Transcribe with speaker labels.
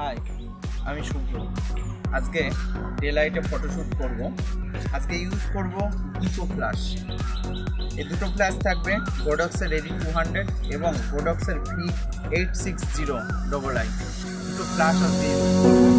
Speaker 1: High আমি শুভ আজকে ডেলাইটে photoshoot করব। আজকে ইউজ করব ইকো ফ্ল্যাশ এই দুটো ফ্ল্যাশ থাকবে প্রোডক্টসের এডি টু হান্ড্রেড এবং প্রোডক্টসের V eight six zero double I দুটো ফ্ল্যাশ আজকে ইউজ করব